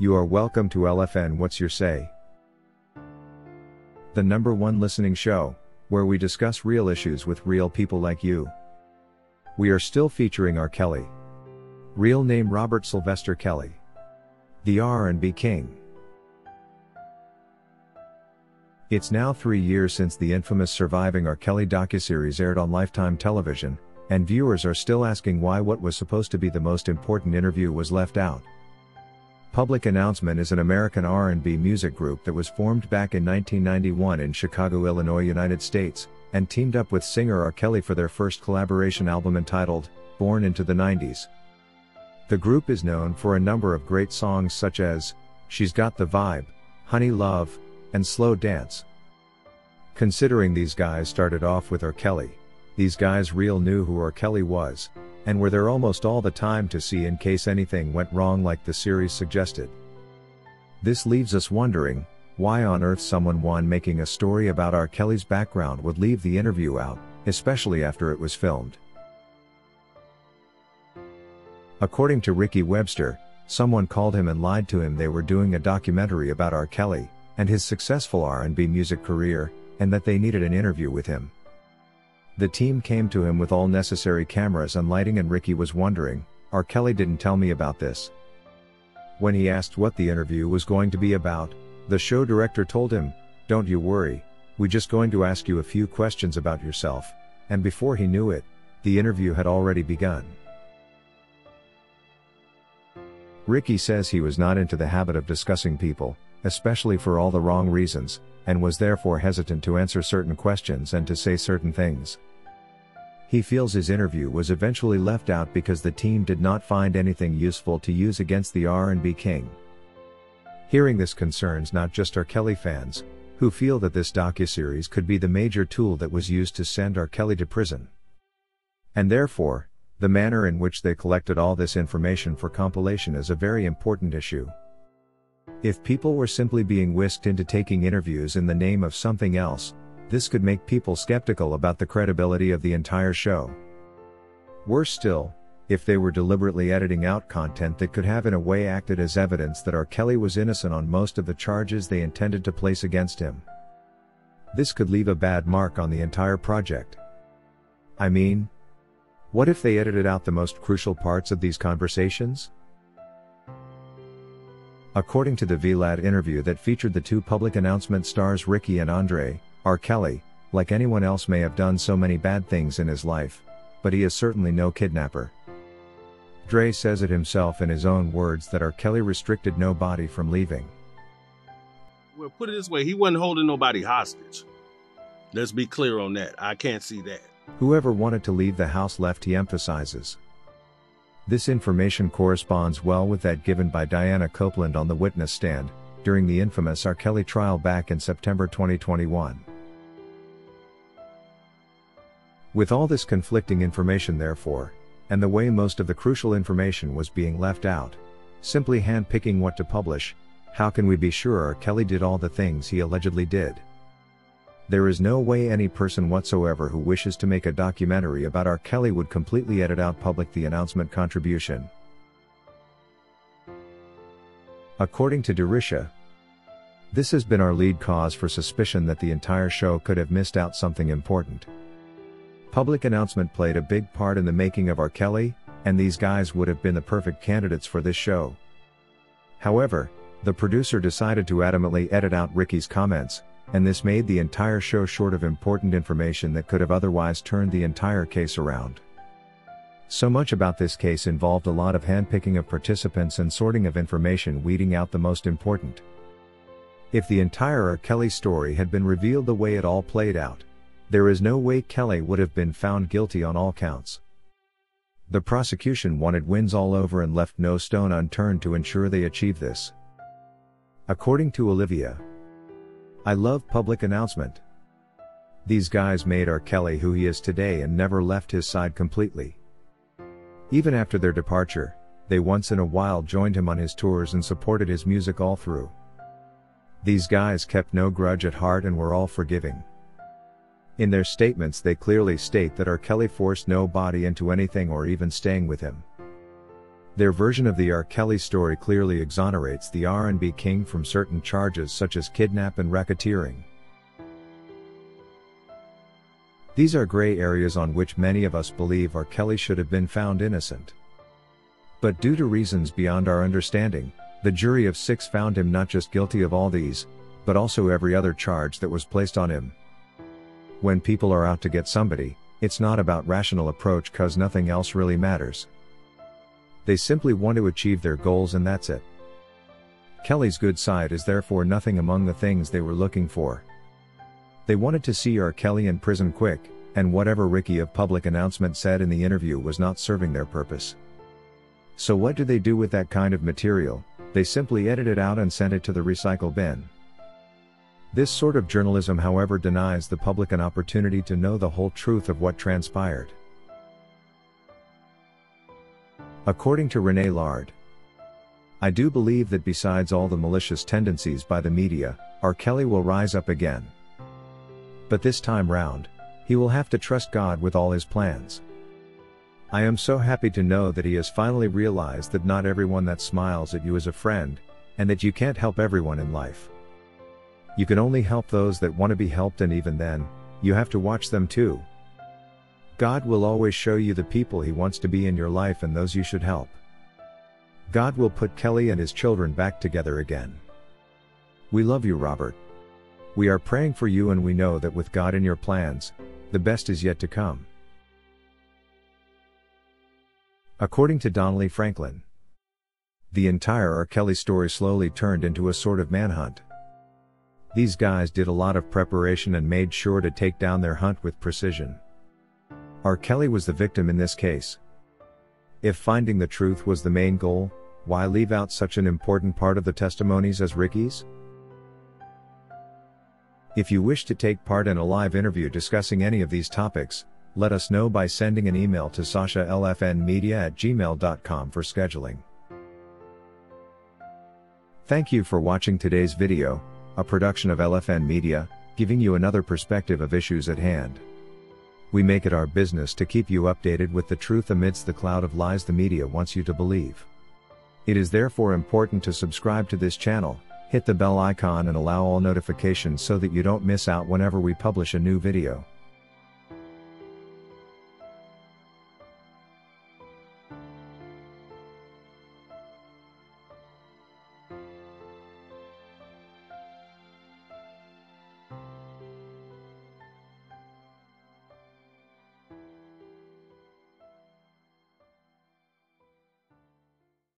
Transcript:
You are welcome to LFN What's Your Say? The number one listening show, where we discuss real issues with real people like you. We are still featuring R. Kelly. Real name Robert Sylvester Kelly. The R&B King. It's now three years since the infamous Surviving R. Kelly docuseries aired on Lifetime television, and viewers are still asking why what was supposed to be the most important interview was left out. Public Announcement is an American R&B music group that was formed back in 1991 in Chicago, Illinois, United States, and teamed up with singer R. Kelly for their first collaboration album entitled, Born into the 90s. The group is known for a number of great songs such as, She's Got the Vibe, Honey Love, and Slow Dance. Considering these guys started off with R. Kelly, these guys real knew who R. Kelly was, and were there almost all the time to see in case anything went wrong like the series suggested. This leaves us wondering, why on earth someone one making a story about R. Kelly's background would leave the interview out, especially after it was filmed. According to Ricky Webster, someone called him and lied to him they were doing a documentary about R. Kelly and his successful R&B music career, and that they needed an interview with him. The team came to him with all necessary cameras and lighting and Ricky was wondering, R. Kelly didn't tell me about this. When he asked what the interview was going to be about, the show director told him, Don't you worry, We're just going to ask you a few questions about yourself, and before he knew it, the interview had already begun. Ricky says he was not into the habit of discussing people, especially for all the wrong reasons, and was therefore hesitant to answer certain questions and to say certain things. He feels his interview was eventually left out because the team did not find anything useful to use against the R&B king. Hearing this concerns not just R. Kelly fans, who feel that this docuseries could be the major tool that was used to send R. Kelly to prison. And therefore, the manner in which they collected all this information for compilation is a very important issue. If people were simply being whisked into taking interviews in the name of something else, this could make people skeptical about the credibility of the entire show. Worse still, if they were deliberately editing out content that could have in a way acted as evidence that R. Kelly was innocent on most of the charges they intended to place against him. This could leave a bad mark on the entire project. I mean, what if they edited out the most crucial parts of these conversations? According to the VLAD interview that featured the two public announcement stars Ricky and Andre, R. Kelly, like anyone else may have done so many bad things in his life, but he is certainly no kidnapper. Dre says it himself in his own words that R. Kelly restricted nobody from leaving. Well, put it this way, he wasn't holding nobody hostage. Let's be clear on that. I can't see that. Whoever wanted to leave the house left, he emphasizes. This information corresponds well with that given by Diana Copeland on the witness stand, during the infamous R. Kelly trial back in September 2021. With all this conflicting information therefore, and the way most of the crucial information was being left out, simply handpicking what to publish, how can we be sure R. Kelly did all the things he allegedly did? There is no way any person whatsoever who wishes to make a documentary about R. Kelly would completely edit out public the announcement contribution. According to Durisha, this has been our lead cause for suspicion that the entire show could have missed out something important. Public announcement played a big part in the making of R. Kelly, and these guys would have been the perfect candidates for this show. However, the producer decided to adamantly edit out Ricky's comments, and this made the entire show short of important information that could have otherwise turned the entire case around. So much about this case involved a lot of handpicking of participants and sorting of information weeding out the most important. If the entire R. Kelly story had been revealed the way it all played out, there is no way Kelly would have been found guilty on all counts. The prosecution wanted wins all over and left no stone unturned to ensure they achieve this. According to Olivia, I love public announcement. These guys made R. Kelly who he is today and never left his side completely. Even after their departure, they once in a while joined him on his tours and supported his music all through. These guys kept no grudge at heart and were all forgiving. In their statements, they clearly state that R. Kelly forced nobody into anything or even staying with him. Their version of the R. Kelly story clearly exonerates the R&B king from certain charges such as kidnap and racketeering. These are gray areas on which many of us believe R. Kelly should have been found innocent. But due to reasons beyond our understanding, the jury of six found him not just guilty of all these, but also every other charge that was placed on him. When people are out to get somebody, it's not about rational approach cause nothing else really matters. They simply want to achieve their goals and that's it. Kelly's good side is therefore nothing among the things they were looking for. They wanted to see R. Kelly in prison quick, and whatever Ricky of public announcement said in the interview was not serving their purpose. So what do they do with that kind of material? They simply edit it out and send it to the recycle bin. This sort of journalism however denies the public an opportunity to know the whole truth of what transpired. According to Rene Lard, I do believe that besides all the malicious tendencies by the media, R. Kelly will rise up again. But this time round, he will have to trust God with all his plans. I am so happy to know that he has finally realized that not everyone that smiles at you is a friend, and that you can't help everyone in life. You can only help those that want to be helped, and even then, you have to watch them too. God will always show you the people He wants to be in your life and those you should help. God will put Kelly and his children back together again. We love you, Robert. We are praying for you and we know that with God in your plans, the best is yet to come. According to Donnelly Franklin, the entire R. Kelly story slowly turned into a sort of manhunt. These guys did a lot of preparation and made sure to take down their hunt with precision. R. Kelly was the victim in this case. If finding the truth was the main goal, why leave out such an important part of the testimonies as Ricky's? If you wish to take part in a live interview discussing any of these topics, let us know by sending an email to sashalfnmedia at gmail.com for scheduling. Thank you for watching today's video, a production of LFN Media, giving you another perspective of issues at hand. We make it our business to keep you updated with the truth amidst the cloud of lies the media wants you to believe. It is therefore important to subscribe to this channel, Hit the bell icon and allow all notifications so that you don't miss out whenever we publish a new video.